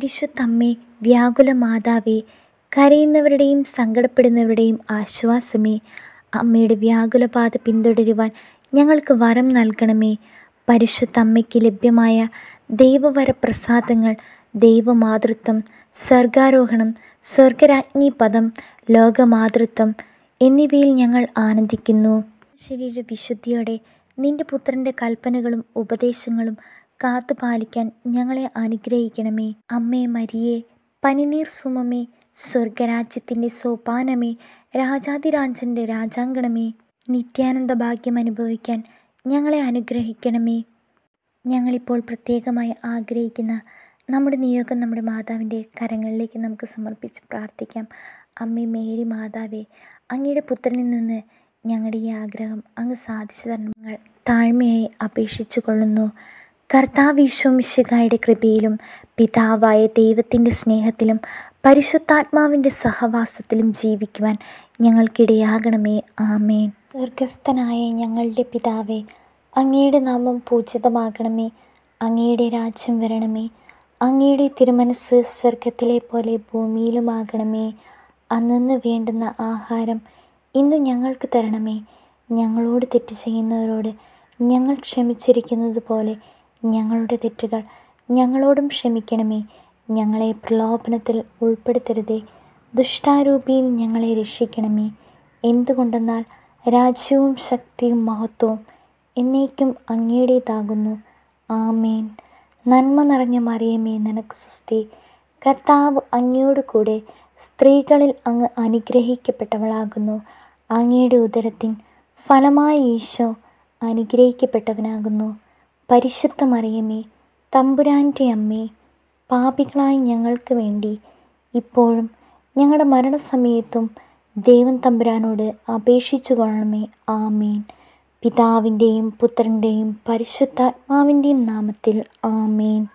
പരിശുദ്ധമ്മേ വ്യാകുല മാതാവേ കരയുന്നവരുടെയും സങ്കടപ്പെടുന്നവരുടെയും ആശ്വാസമേ. അമ്മയുടെ വ്യാകുലപാത പിന്തുടരുവാൻ ഞങ്ങൾക്ക് വരം നൽകണമേ. പരിശുദ്ധ അമ്മയ്ക്ക് ലഭ്യമായ ദൈവവരപ്രസാദങ്ങൾ ദൈവമാതൃത്വം സ്വർഗാരോഹണം സ്വർഗരാജ്ഞി പദം ലോകമാതൃത്വം എന്നിവയിൽ ഞങ്ങൾ ആനന്ദിക്കുന്നു. ശരീര വിശുദ്ധിയോടെ നിന്റെ പുത്രന്റെ കൽപ്പനകളും ഉപദേശങ്ങളും കാത്തുപാലിക്കാൻ ഞങ്ങളെ അനുഗ്രഹിക്കണമേ. അമ്മേ മരിയേ പനിനീർ സുമമേ സ്വർഗരാജ്യത്തിന്റെ സോപാനമേ രാജാതിരാജന്റെ രാജാങ്കണമേ നിത്യാനന്ദ ഭാഗ്യം അനുഭവിക്കാൻ ഞങ്ങളെ അനുഗ്രഹിക്കണമേ. ഞങ്ങളിപ്പോൾ പ്രത്യേകമായി ആഗ്രഹിക്കുന്ന നമ്മുടെ നിയോഗം നമ്മുടെ മാതാവിന്റെ കരങ്ങളിലേക്ക് നമുക്ക് സമർപ്പിച്ച് പ്രാർത്ഥിക്കാം. അമ്മേ മേരി മാതാവേ അങ്ങയുടെ പുത്രനിൽ നിന്ന് ഞങ്ങളുടെ ഈ ആഗ്രഹം അങ്ങ് സാധിച്ചു തരണം താഴ്മയായി അപേക്ഷിച്ചു കൊള്ളുന്നു കർത്താവീശോമിശികായുടെ കൃപയിലും പിതാവായ ദൈവത്തിന്റെ സ്നേഹത്തിലും പരിശുദ്ധാത്മാവിന്റെ സഹവാസത്തിലും ജീവിക്കുവാൻ ഞങ്ങൾക്കിടയാകണമേ. ആമേൻ. സ്വർഗസ്ഥനായ ഞങ്ങളുടെ പിതാവേ അങ്ങയുടെ നാമം പൂജിതമാകണമേ. അങ്ങയുടെ രാജ്യം വരണമേ. അങ്ങയുടെ തിരുമനസ് സ്വർഗത്തിലെ പോലെ ഭൂമിയിലുമാകണമേ. അന്നു വേണ്ടുന്ന ആഹാരം ഇന്നു ഞങ്ങൾക്ക് തരണമേ. ഞങ്ങളോട് തെറ്റ് ചെയ്യുന്നവരോട് ഞങ്ങൾ ക്ഷമിച്ചിരിക്കുന്നത് പോലെ ഞങ്ങളുടെ തെറ്റുകൾ ഞങ്ങളോടും ക്ഷമിക്കണമേ. ഞങ്ങളെ പ്രലോഭനത്തിൽ ഉൾപ്പെടുത്തരുതേ. ദുഷ്ടാരൂപിയിൽ ഞങ്ങളെ രക്ഷിക്കണമേ. എന്തുകൊണ്ടെന്നാൽ രാജ്യവും ശക്തിയും മഹത്വവും എന്നേക്കും അങ്ങയുടേതാകുന്നു. ആമേൻ. നന്മ നിറഞ്ഞ മറിയമേ നിനക്ക് സുസ്തി കർത്താവ് അങ്ങയോട് കൂടെ സ്ത്രീകളിൽ അങ്ങ് അനുഗ്രഹിക്കപ്പെട്ടവളാകുന്നു. അങ്ങയുടെ ഉദരത്തിൻ ഫലമായ ഈശോ അനുഗ്രഹിക്കപ്പെട്ടവനാകുന്നു. പരിശുദ്ധ മറിയമേ തമ്പുരാന്റെ അമ്മേ പാപികളായ ഞങ്ങൾക്ക് വേണ്ടി ഇപ്പോഴും ഞങ്ങളുടെ മരണസമയത്തും ദൈവം തമ്പുരാനോട് അപേക്ഷിച്ചു കൊള്ളണമേ. ആമേൻ. പിതാവിന്റെയും പുത്രന്റെയും പരിശുദ്ധാത്മാവിന്റെയും നാമത്തിൽ ആമേൻ.